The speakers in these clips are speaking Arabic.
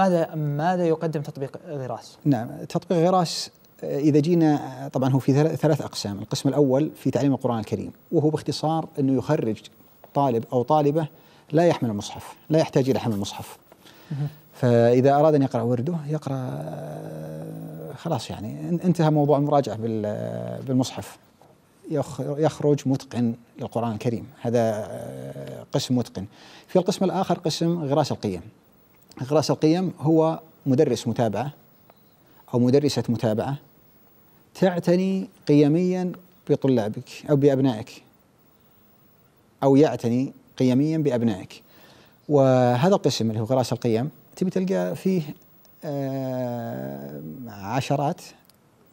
ماذا ماذا يقدم تطبيق غراس؟ نعم تطبيق غراس إذا جينا طبعا هو في ثلاث أقسام القسم الأول في تعليم القرآن الكريم وهو باختصار أنه يخرج طالب أو طالبة لا يحمل المصحف لا يحتاج إلى حمل المصحف. فإذا أراد أن يقرأ ورده يقرأ خلاص يعني انتهى موضوع المراجعة بالمصحف. يخرج متقن للقرآن الكريم. هذا قسم متقن. في القسم الآخر قسم غراس القيم. غراس القيم هو مدرس متابعة أو مدرسة متابعة تعتني قيميا بطلابك أو بأبنائك أو يعتني قيميا بأبنائك. وهذا القسم اللي هو غراس القيم تبي تلقى فيه آه، عشرات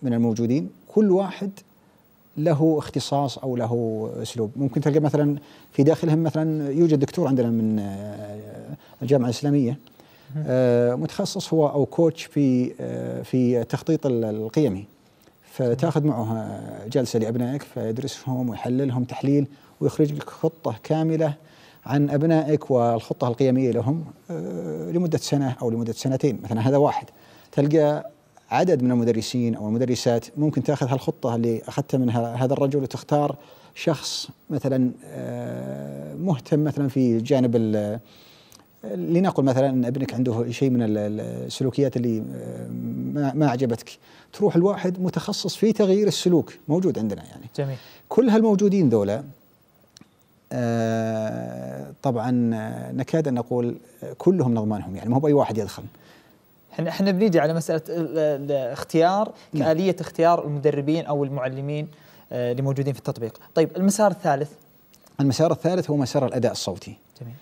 من الموجودين كل واحد له اختصاص أو له أسلوب. ممكن تلقى مثلا في داخلهم مثلا يوجد دكتور عندنا من آه، الجامعة الإسلامية. متخصص هو أو كوتش في في التخطيط القيمي. فتاخذ معه جلسة لأبنائك فيدرسهم ويحللهم تحليل ويخرج لك خطة كاملة عن أبنائك والخطة القيمية لهم آه، لمدة سنة أو لمدة سنتين. مثلا هذا واحد. تلقى عدد من المدرسين أو المدرسات ممكن تاخذ هالخطة اللي أخذتها من هذا الرجل وتختار شخص مثلا آه، مهتم مثلا في جانب لنقل مثلا أن ابنك عنده شيء من السلوكيات اللي آه، ما أعجبتك. تروح الواحد متخصص في تغيير السلوك موجود عندنا يعني. جميل. كل هالموجودين ذولا آه، طبعا نكاد أن نقول كلهم نضمانهم يعني. ما هو بأي واحد يدخل. إحنا إحنا بنيجي على مسألة الاختيار نعم. كآلية اختيار المدربين أو المعلمين آه، اللي موجودين في التطبيق. طيب المسار الثالث؟ المسار الثالث هو مسار الأداء الصوتي. جميل.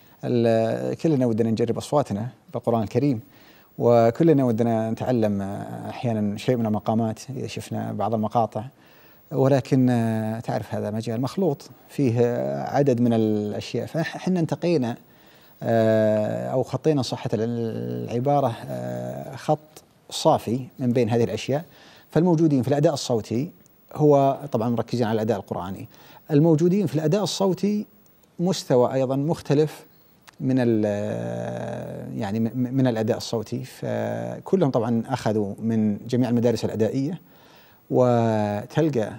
كلنا ودنا نجرب أصواتنا بالقرآن الكريم وكلنا ودنا نتعلم أحيانا شيء من المقامات إذا شفنا بعض المقاطع ولكن تعرف هذا مجال مخلوط فيه عدد من الأشياء. فإحنا انتقينا أو خطينا صحة العبارة خط صافي من بين هذه الأشياء. فالموجودين في الأداء الصوتي هو طبعا مركزين على الأداء القرآني. الموجودين في الأداء الصوتي مستوى أيضا مختلف من يعني من الأداء الصوتي. فكلهم طبعا أخذوا من جميع المدارس الأدائية. وتلقى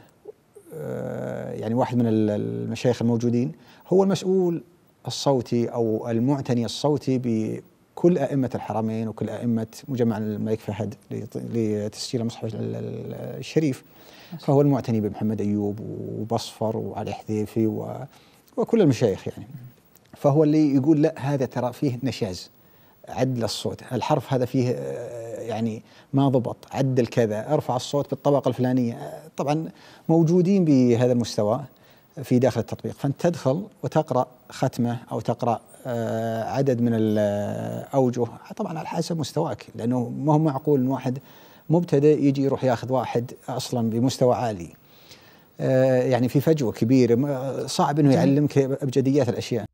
آه، يعني واحد من المشايخ الموجودين هو المسؤول الصوتي أو المعتني الصوتي بكل أئمة الحرمين وكل أئمة مجمع الملك فهد لتسجيل المصحف الشريف. فهو المعتني بمحمد أيوب وبصفر وعلي حذيفي وكل المشايخ يعني. فهو اللي يقول لا هذا ترى فيه نشاز عدل الصوت الحرف هذا فيه آه، يعني ما ضبط عدل كذا ارفع الصوت بالطبقة الفلانية آه، طبعا موجودين بهذا المستوى في داخل التطبيق. فأنت تدخل وتقرأ ختمة أو تقرأ آه، عدد من الأوجه طبعا على حسب مستواك لأنه ما هو معقول أن واحد مبتدئ يجي يروح ياخذ واحد أصلا بمستوى عالي. يعني في فجوة كبيرة صعب أنه يعلمك أبجديات الأشياء.